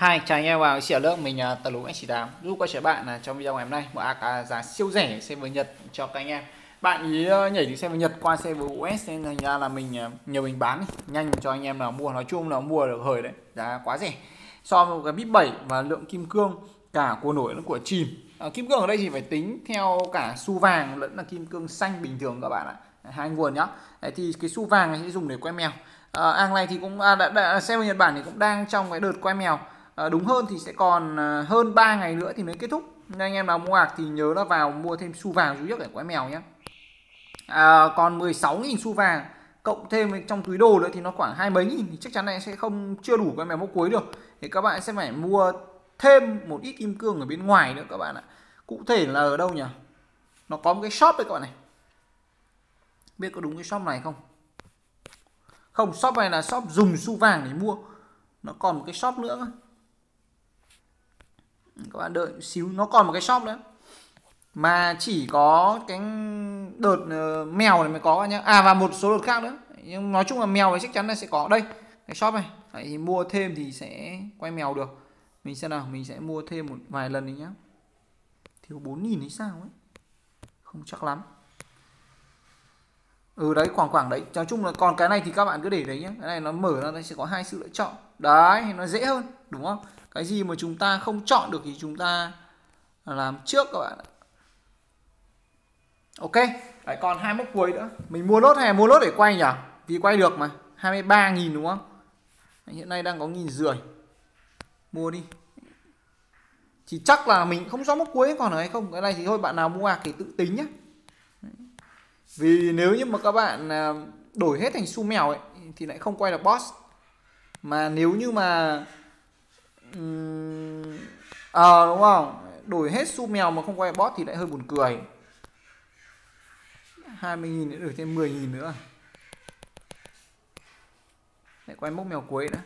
Hi, chào anh em vào ở lớp mình à, uh, Tờ Lũ Anh Chỉ Đàm giúp các bạn là trong video ngày hôm nay. Một AK giá siêu rẻ xe với Nhật cho các anh em. Bạn ý uh, nhảy từ server Nhật qua xe với US nên thành ra là mình à, uh, nhờ mình bán nhanh cho anh em nào mua nói chung là mua được hời đấy. Giá quá rẻ. So với một cái bit 7 và lượng kim cương cả của nổi lẫn của chìm. À, kim cương ở đây thì phải tính theo cả xu vàng lẫn là kim cương xanh bình thường các bạn ạ. Hai nguồn nhá. Đấy, thì cái xu vàng này sẽ dùng để quay mèo. À, ang này thì cũng à, đã, đã, với Nhật Bản thì cũng đang trong cái đợt quay mèo à, đúng hơn thì sẽ còn ờ, hơn 3 ngày nữa thì mới kết thúc. Nên anh em nào mua ạc thì nhớ là vào mua thêm xu vàng duy nhất để quái mèo nhé. À, còn 16.000 xu vàng cộng thêm trong túi đồ nữa thì nó khoảng hai mấy nghìn thì chắc chắn này sẽ không chưa đủ quái mèo mốc cuối được. Thì các bạn sẽ phải mua thêm một ít kim cương ở bên ngoài nữa các bạn ạ. Cụ thể là ở đâu nhỉ? Nó có một cái shop đấy các bạn này. Biết có đúng cái shop này không? Không shop này là shop dùng xu vàng để mua. Nó còn một cái shop nữa các bạn đợi xíu nó còn một cái shop nữa. Mà chỉ có cái đợt uh, mèo này mới có nhá. À và một số đợt khác nữa. Nhưng nói chung là mèo thì chắc chắn là sẽ có. Đây cái shop này. Đấy, thì mua thêm thì sẽ quay mèo được. Mình xem nào mình sẽ mua thêm một vài lần đấy nhá. Thiếu 4.000 hay sao ấy. Không chắc lắm ừ đấy, khoảng khoảng đấy. Nói chung là còn cái này thì các bạn cứ để đấy nhé cái này nó mở ra, nó sẽ có hai sự lựa chọn. Đấy, nó dễ hơn, đúng không? Cái gì mà chúng ta không chọn được thì chúng ta làm trước các bạn ạ. Ok, đấy, còn hai mốc cuối nữa. Mình mua lốt hay mua lốt để quay nhỉ? Vì quay được mà 23.000 đúng không? Hiện nay đang có nghìn rưỡi. Mua đi. Chỉ chắc là mình không rõ mốc cuối còn ở hay không. Cái này thì thôi, bạn nào mua ạc thì tự tính nhé vì nếu như mà các bạn à, đổi hết thành su mèo ấy thì lại không quay được boss. Mà nếu như mà ờ à, đúng không? Đổi hết su mèo mà không quay boss thì lại hơi buồn cười. 20.000 nữa được thêm 10.000 nữa. Lại quay mốc mèo cuối nữa.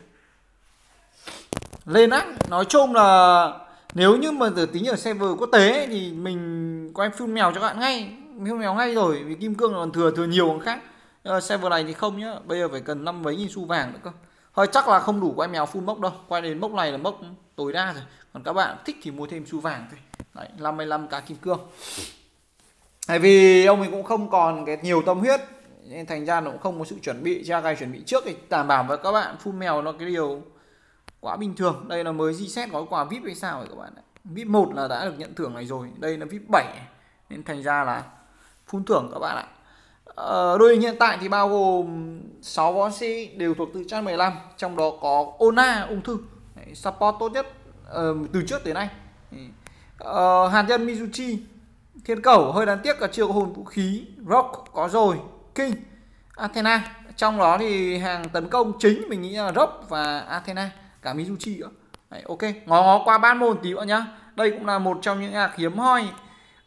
Lên á nói chung là nếu như mà giờ tính ở server quốc tế thì mình quay full mèo cho các bạn ngay méo mèo ngay rồi vì kim cương còn thừa thừa nhiều còn khác. Xe server này thì không nhá bây giờ phải cần năm mấy nghìn xu vàng nữa cơ. Hơi chắc là không đủ quay mèo full mốc đâu quay đến mốc này là mốc tối đa rồi. Còn các bạn thích thì mua thêm xu vàng thôi. Đấy, 55 cá kim cương. Tại vì ông ấy cũng không còn cái nhiều tâm huyết nên thành ra nó cũng không có sự chuẩn bị ra gai chuẩn bị trước thì đảm bảo với các bạn full mèo nó cái điều quá bình thường. Đây là mới reset gói quà vip hay sao rồi các bạn ạ. Vip một là đã được nhận thưởng này rồi đây là vip 7 nên thành ra là phun thưởng các bạn ạ. Ờ, đội hình hiện tại thì bao gồm 6 võ sĩ đều thuộc từ trang 15 trong đó có Ona ung thư. Đấy, support tốt nhất uh, từ trước tới nay. Ờ, hạt nhân Mizuchi thiên cầu hơi đáng tiếc là chưa có hồn vũ khí rock có rồi king athena. Trong đó thì hàng tấn công chính mình nghĩ là rock và athena cả mizuchi nữa. Đấy, ok ngó ngó qua ban môn tí nữa nhá. Đây cũng là một trong những hạt hiếm hoi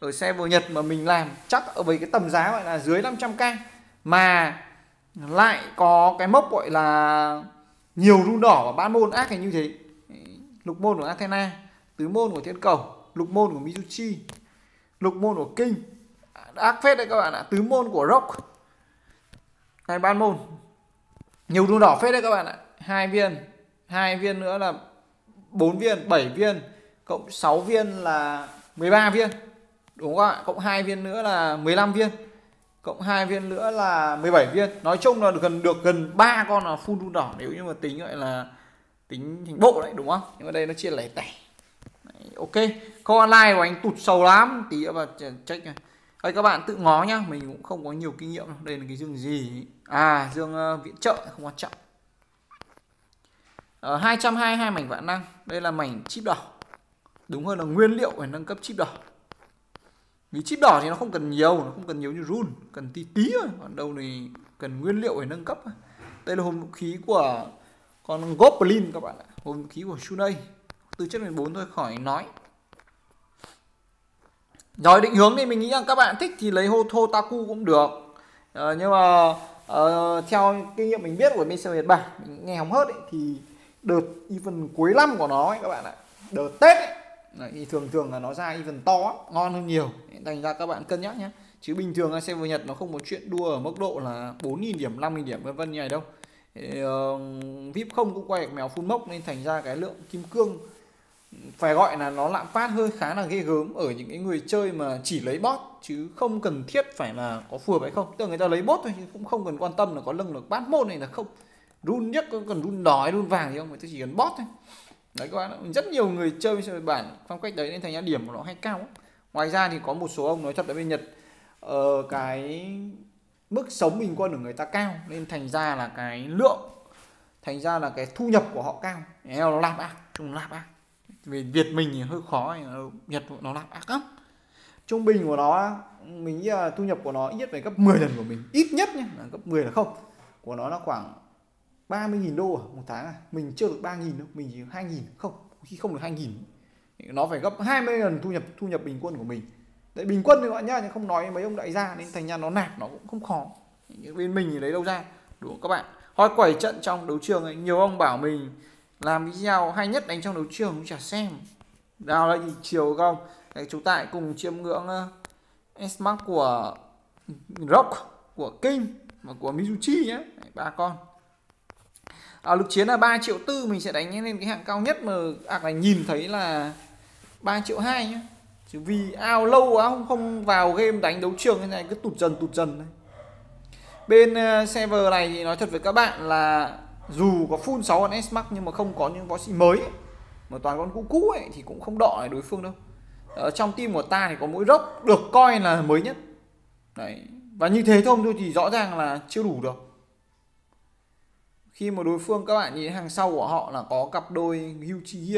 ở xe vừa Nhật mà mình làm, chắc ở với cái tầm giá gọi là dưới 500k mà lại có cái mốc gọi là nhiều run đỏ và ban môn ác như thế. Lục môn của Athena, tứ môn của thiên cầu, lục môn của Mizuchi, lục môn của Kinh. Ác phết đấy các bạn ạ, tứ môn của Rock. Này ban môn. Nhiều run đỏ phết đấy các bạn ạ. Hai viên hai viên nữa là bốn viên 7 viên, cộng 6 viên là 13 viên đúng không ạ? Cộng hai viên nữa là 15 viên. Cộng hai viên nữa là 17 viên. Nói chung là được gần được gần ba con là full đun đỏ nếu như mà tính gọi là tính thành bộ đấy đúng không? Nhưng mà đây nó chia lẻ tẻ. Ok. Câu online của anh tụt sầu lắm. Tí nữa và check này đây các bạn tự ngó nhá. Mình cũng không có nhiều kinh nghiệm đâu. Đây là cái dương gì? À dương uh, viện trợ không quan trọng. Ờ, Ở 222 mảnh vạn năng. Đây là mảnh chip đỏ. Đúng hơn là nguyên liệu để nâng cấp chip đỏ vì chip đỏ thì nó không cần nhiều nó không cần nhiều như run cần tí tí thôi. Còn đâu thì cần nguyên liệu để nâng cấp đây là hồn vũ khí của con goblin các bạn ạ. Hồn vũ khí của shunai. Từ chất 14 thôi khỏi nói. Rồi định hướng thì mình nghĩ rằng các bạn thích thì lấy hô thô taku cũng được. À, nhưng mà à, theo kinh nghiệm mình biết của bên Nhật Bản mình nghe hóng hớt ấy, thì đợt even cuối năm của nó ấy, các bạn ạ đợt Tết ấy, Đấy, thường thường là nó ra even to ngon hơn nhiều. Thành ra các bạn cân nhắc nhé. Chứ bình thường server Nhật nó không có chuyện đua ở mức độ là 4.000 điểm 5.000 điểm vân vân như này đâu. Thì, uh, vip không cũng quay mèo phun mốc nên thành ra cái lượng kim cương phải gọi là nó lạm phát hơi khá là ghê gớm ở những cái người chơi mà chỉ lấy bot chứ không cần thiết phải là có phù hợp hay không. Tức là người ta lấy bot thôi cũng không cần quan tâm là có lưng được bát môn này là không. Run nhất có cần run đỏ run vàng gì không? Người ta chỉ cần bot thôi đấy các bạn rất nhiều người chơi bản phong cách đấy nên thành ra điểm của nó hay cao ngoài ra thì có một số ông nói thật là bên nhật ờ, cái mức sống bình quân của người ta cao nên thành ra là cái lượng thành ra là cái thu nhập của họ cao. Nó lạp ác chung lạp ác. Vì Việt mình thì hơi khó Nhật nó lạp ác lắm. Trung bình của nó mình nghĩ là thu nhập của nó ít nhất phải gấp 10 lần của mình. Ít nhất nhé là gấp 10 là không. Của nó là khoảng 30.000 đô à, một tháng à? Mình chưa được 3.000 đâu mình chỉ 2.000 không khi không được 2.000 nó phải gấp 20 lần thu nhập thu nhập bình quân của mình. Đấy bình quân thì các bạn nhá nhưng không nói mấy ông đại gia nên thành ra nó nạp nó cũng không khó. Bên mình thì lấy đâu ra? Đúng không các bạn? Hỏi quẩy trận trong đấu trường ấy nhiều ông bảo mình làm video hay nhất đánh trong đấu trường cũng chả xem. Nào là chiều không đấy, chúng ta cùng chiêm ngưỡng uh, s của rock của king và của mizuchi nhé ba con à, lực chiến là 3 triệu tư mình sẽ đánh lên cái hạng cao nhất mà à, ạc này nhìn thấy là 3 triệu hai nhé chứ vì ao lâu quá không không vào game đánh đấu trường như này cứ tụt dần tụt dần này. bên uh, server này thì nói thật với các bạn là dù có full 6 con S Max nhưng mà không có những võ sĩ mới ấy, mà toàn con cũ cũ ấy thì cũng không đọ đối phương đâu. Ở trong team của ta thì có mỗi rốc được coi là mới nhất. Đấy và như thế thôi thôi thì rõ ràng là chưa đủ được khi mà đối phương các bạn nhìn hàng sau của họ là có cặp đôi Hyuchi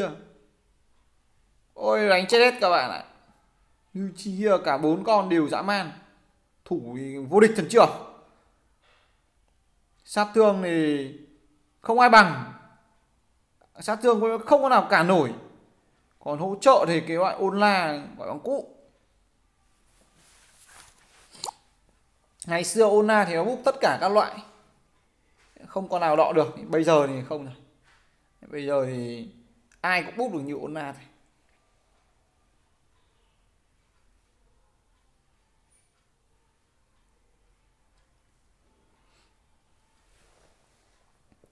ôi, đánh chết hết các bạn ạ. Hyuchi cả bốn con đều dã man. Thủ vô địch thần trưởng sát thương thì không ai bằng. Sát thương không có nào cả nổi. Còn hỗ trợ thì cái loại ôn la gọi bằng cũ. Ngày xưa ôn la thì nó búp tất cả các loại không con nào đọ được bây giờ thì không rồi bây giờ thì ai cũng bút được như ôn na thôi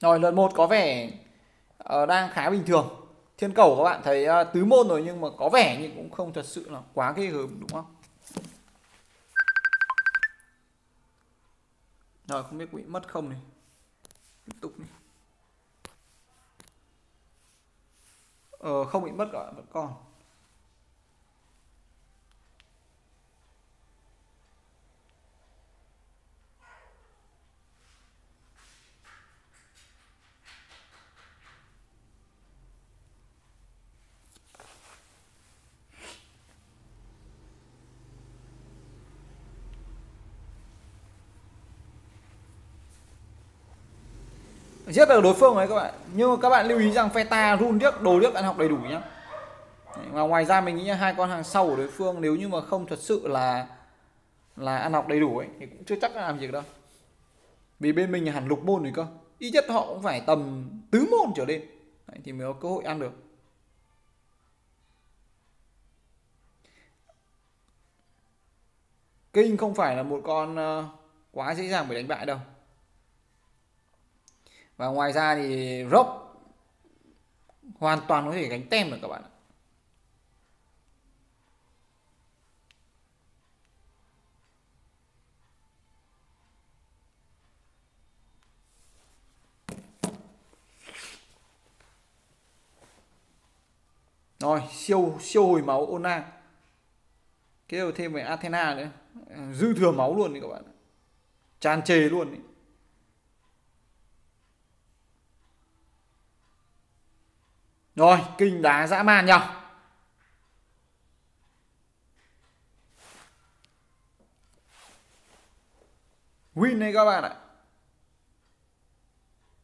Rồi lần một có vẻ uh, đang khá bình thường. Thiên cầu các bạn thấy uh, tứ môn rồi nhưng mà có vẻ nhưng cũng không thật sự là quá ghê gớm đúng không? Rồi không biết bị mất không này. Tiếp tục đi. Ờ không bị mất cả vẫn còn. Giết được đối phương đấy các bạn. Nhưng mà các bạn lưu ý rằng Feta run điếc đồ điếc ăn học đầy đủ nhá. Và ngoài ra mình nghĩ hai con hàng sau của đối phương nếu như mà không thật sự là là ăn học đầy đủ ấy thì cũng chưa chắc làm gì đâu. Vì bên mình hẳn lục môn rồi cơ. Ít nhất họ cũng phải tầm tứ môn trở lên. Đấy, thì mới có cơ hội ăn được. Kinh không phải là một con ờ, quá dễ dàng để đánh bại đâu và ngoài ra thì rock hoàn toàn có thể gánh tem được các bạn ạ. Rồi, siêu siêu hồi máu Ona. Cái đầu thêm về Athena nữa. Dư thừa máu luôn đấy các bạn tràn trề luôn đấy Rồi, kinh đá dã man nhau. Win đây các bạn ạ.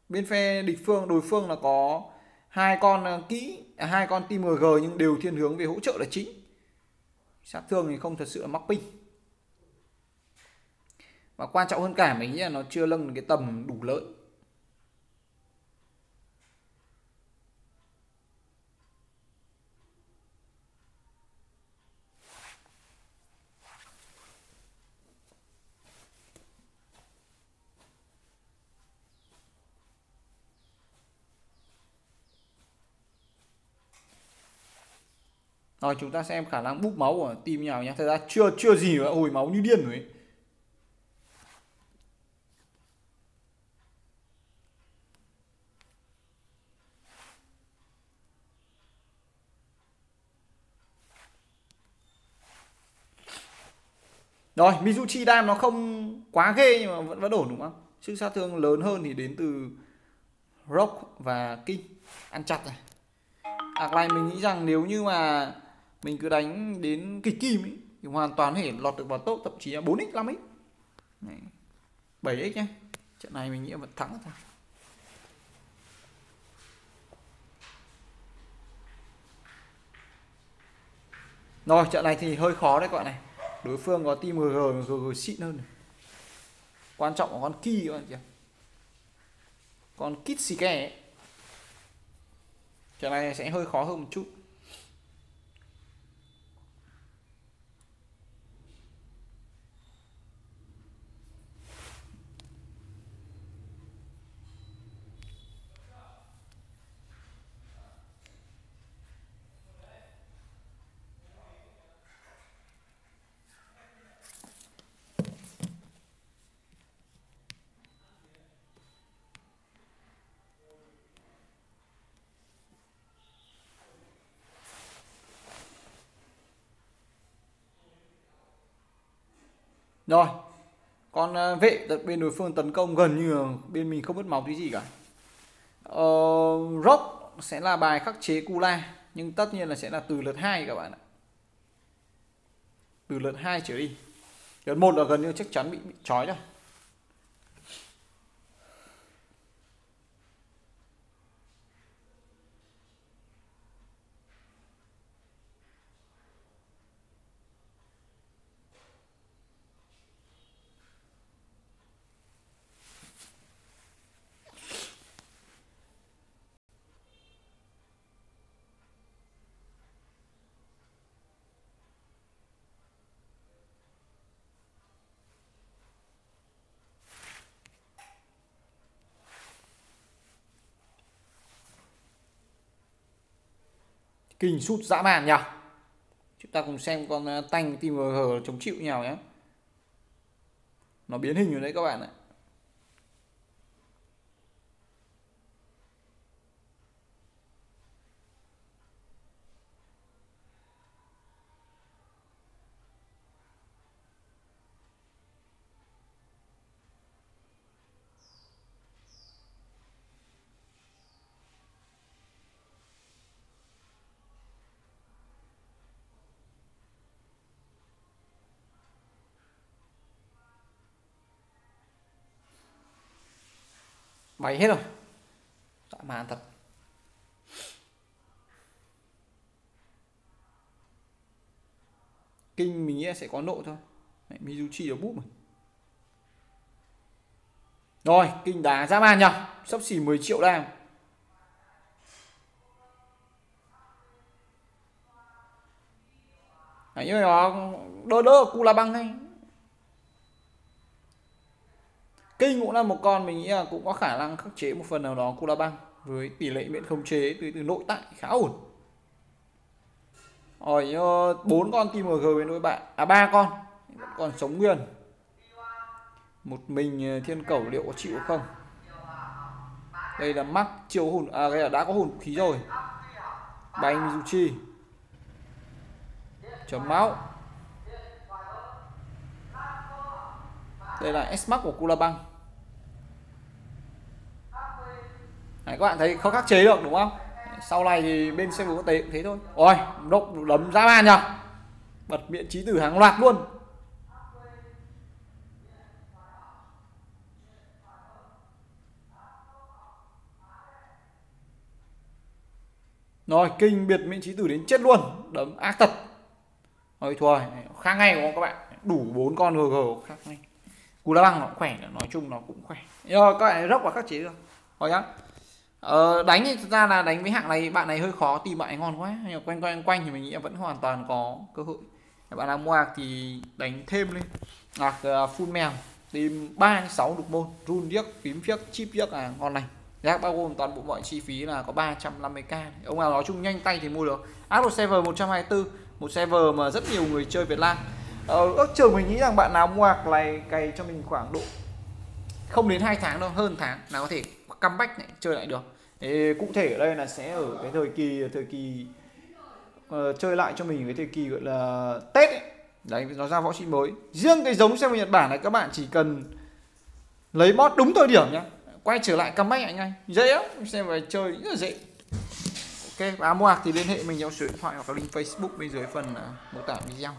Bên phe địch phương, đối phương là có hai con ờ, kỹ, à, hai con team MG nhưng đều thiên hướng về hỗ trợ là chính. Sát thương thì không thật sự là mắc pin. Và quan trọng hơn cả mình nghĩ là nó chưa lâng cái tầm đủ lớn. Rồi chúng ta xem khả năng búp máu của team nào nhé thật ra chưa chưa gì mà hồi máu như điên rồi ấy. Rồi, Mizuchi Dam nó không quá ghê nhưng mà vẫn vẫn ổn đúng không? Sức sát thương lớn hơn thì đến từ Rock và King ăn chặt này. Ạc này mình nghĩ rằng nếu như mà mình cứ đánh đến kịch kim ấy, thì hoàn toàn thể lọt được vào top thậm chí là 4x 5x. Này. 7x nhé. Trận này mình nghĩ vẫn thắng thôi. Rồi trận này thì hơi khó đấy các bạn này đối phương có team GG GG xịn hơn này. quan trọng là con Ki các bạn kìa con kit xì kè trận này sẽ hơi khó hơn một chút Rồi Còn ờ, vệ bên đối phương tấn công gần như bên mình không mất máu tí gì cả. Ờ, Rock sẽ là bài khắc chế Kula Nhưng tất nhiên là sẽ là từ lượt 2 các bạn ạ. Từ lượt 2 trở đi. Lượt 1 là gần như chắc chắn bị, bị trói rồi. Kinh sút dã man nhỉ? Chúng ta cùng xem con ờ, tanh tim hờ chống chịu nhau nhé. Nó biến hình rồi đấy các bạn ạ. Bay hết rồi. Dã man thật. Kinh mình nghĩ sẽ có nộ thôi. Đấy, Mizuchi ở búp mà. Rồi kinh đá dã man nhỉ sắp xỉ 10 triệu đang Đấy, nhưng mà nó đơ đơ cu la băng hay. Kinh cũng là một con mình nghĩ là cũng có khả năng khắc chế một phần nào đó Kula băng với tỷ lệ miễn khống chế từ từ nội tại khá ổn. Rồi ờ, bốn con team MG với đôi bạn à ba con, vẫn còn sống nguyên. Một mình ờ, thiên cẩu liệu có chịu không? Đây là mắc chiều hồn à đây là đã có hồn khí rồi. Bánh Mizuchi. Chấm máu. Đây là S-Max của Kula Đấy, các bạn thấy không khắc chế được đúng không? Sau này thì bên xe quốc tế cũng thế thôi. Ôi động đấm ra bàn nhỉ bật miệng trí tử hàng loạt luôn. Rồi kinh biệt miễn trí tử đến chết luôn. Đấm ác thật. Rồi thua khác ngay đúng không các bạn? Đủ bốn con gg khác ngay cú đá băng nó cũng khỏe nói chung nó cũng khỏe. Rồi các bạn rốc và các chế được rồi nhá. Ờ, đánh thì thực ra là đánh với hạng này bạn này hơi khó tìm bạn ấy ngon quá. Nhưng mà quanh quanh quanh thì mình nghĩ vẫn hoàn toàn có cơ hội. Bạn nào mua thì đánh thêm lên. Ạc uh, ờ, full mèo tìm ba sáu đục môn run điếc phím phiếc chip điếc là ngon này giá bao gồm toàn bộ mọi chi phí là có 350k ông nào nói chung nhanh tay thì mua được. Apple server 124 một server mà rất nhiều người chơi Việt Nam ờ, ước chừng mình nghĩ rằng bạn nào mua hàng này cày cho mình khoảng độ không đến 2 tháng đâu hơn tháng là có thể comeback lại chơi lại được. Ê, cụ thể ở đây là sẽ ở cái thời kỳ thời kỳ uh, chơi lại cho mình cái thời kỳ gọi là Tết ấy. đấy nó ra võ sĩ mới. Riêng cái giống server Nhật Bản này các bạn chỉ cần lấy bot đúng thời điểm nhá. Quay trở lại comeback anh ngay dễ lắm xem về chơi rất là dễ. Ok và mua thì liên hệ mình theo số điện thoại hoặc là link Facebook bên dưới phần uh, mô tả video.